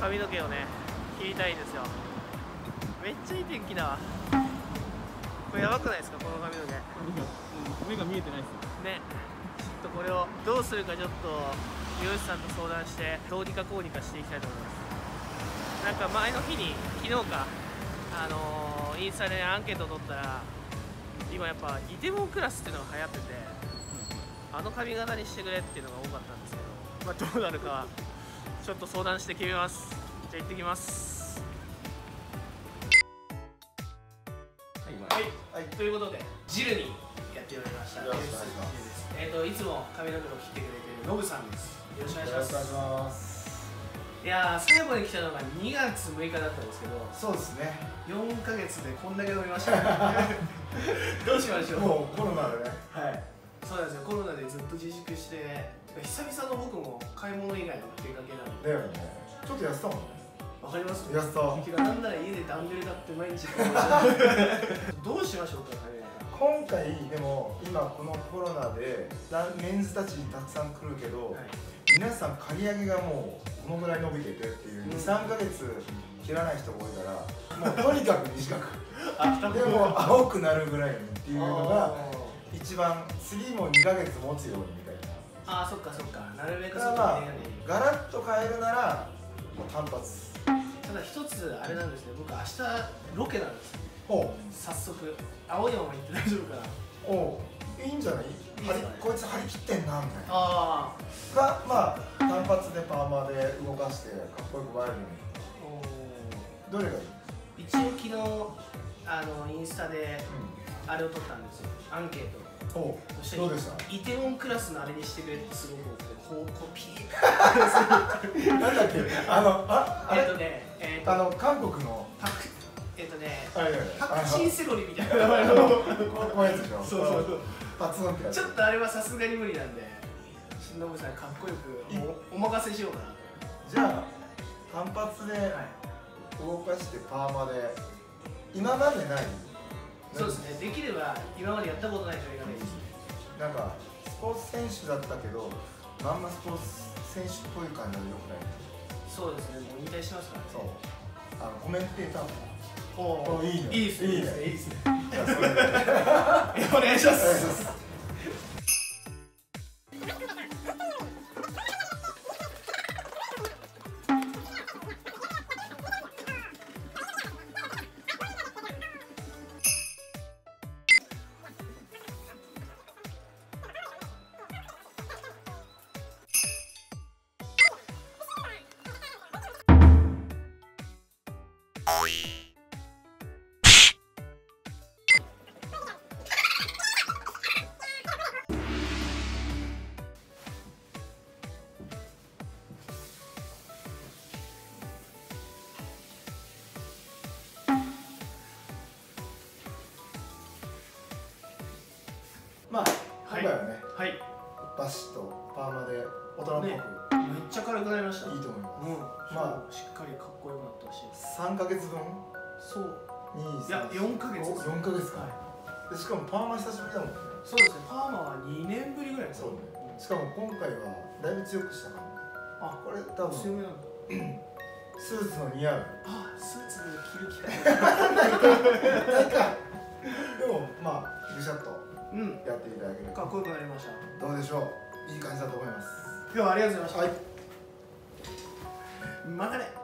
髪の毛をね切りたいんですよ。めっちゃいい天気だわ。これやばくないですかこの髪の毛。目が見えてないですよ。ね。ちょっとこれをどうするかちょっと美容師さんと相談してどうにかこうにかしていきたいと思います。なんか前の日に昨日かあのーインスタでアンケート取ったら今やっぱイテモンクラスっていうのが流行っててあの髪型にしてくれっていうのが多かったんですけど、まあ、どうなるかはちょっと相談して決めます。じゃあ行ってきます。はい、はい、ということでジルにやっておりました。えっ、といつも髪の毛を切ってくれてるノブさんです。よろしくお願いします。ます。いやー最後に来たのが2月6日だったんですけどそうですね。4ヶ月でこんだけ伸びました、どうしましょう？もうコロナでね。はいそうなんですよ。コロナでずっと自粛して久々の僕も買い物以外の出かけなので。だよね。ちょっと痩せたもんね。わかります？痩せたなんなら家でダンベル買って毎日どうしましょうか髪今回でも今このコロナでなメンズたちにたくさん来るけど、はい。皆さん刈り上げがもうこのぐらい伸びててっていううん。23ヶ月切らない人が多いから もうとにかく短く。あでも青くなるぐらいにっていうのがあ一番次も2ヶ月持つようにみたいな。あーそっかそっか。なるべくそこまでやね。ガラッと変えるならもう単発。ただ一つあれなんですね。僕明日ロケなんですほ早速。青山行って大丈夫かな。うおう。いいんじゃない？こいつ張り切ってんなみたいな。あがまあ単発でパーマで動かしてかっこよく映えるあのにどれがいい、一応昨日あのインスタであれを撮ったんですよ。アンケート。おそしてどうでした？イテウォンクラスのあれにしてくれってすごく多くてこうコピーなんだっけ？あのああれ？えっとねえっとあの韓国の？パクえっとねパクチンセロリみたいな名前の。こうこういうやつでしょそう。そうそう。パツンってちょっとあれはさすがに無理なんでノブさんかっこよくおお任せしようかなじゃあ単発ではい。動かしてパーマで。今までない？そうですね。できれば今までやったことない人がいいですね。なんかスポーツ選手だったけどまんまスポーツ選手っぽい感じでよくない？そうですね。もう引退しますからね。そう。あのコメンテーターも。おおいいね。いいですね。いいね。いいですね。じゃあそれで。えお願いしまお願いします今回はね。はい。バシッとパーマで大人っぽく、ね。めっちゃ軽くなりました。いいと思います、うん。ましっかりかっこよくなったし。3ヶ月分？そう。にいや4ヶ月。です4ヶ月か、はい。でしかもパーマ久しぶりだもんね。そうですね。パーマは2年ぶりぐらいですそうね。しかも今回はだいぶ強くしたから。あこれ多分強めなんだ。スーツの似合う。あスーツで着る機会。がなんかでもまあぐしゃっと。うんやっていただけるかっこよくなりました。どうでしょう？いい感じだと思います。今日はありがとうございました。はい。またね